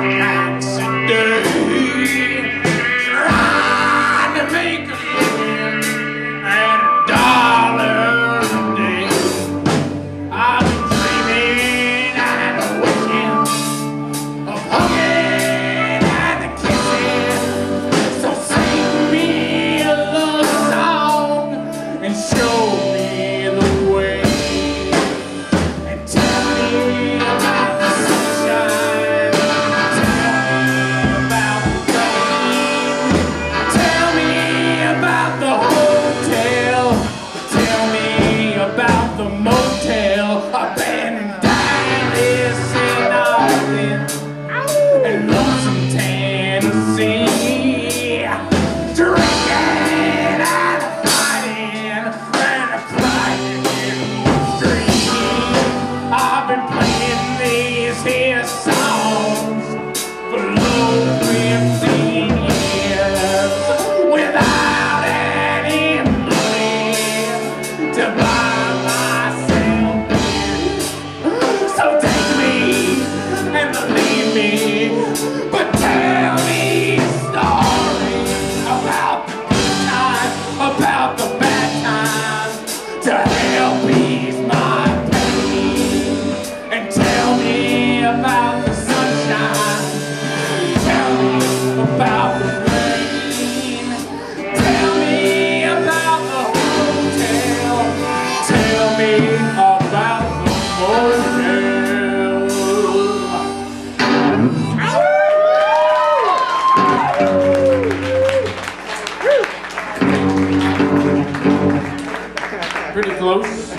hand. I've been playing these here songs. Pretty close.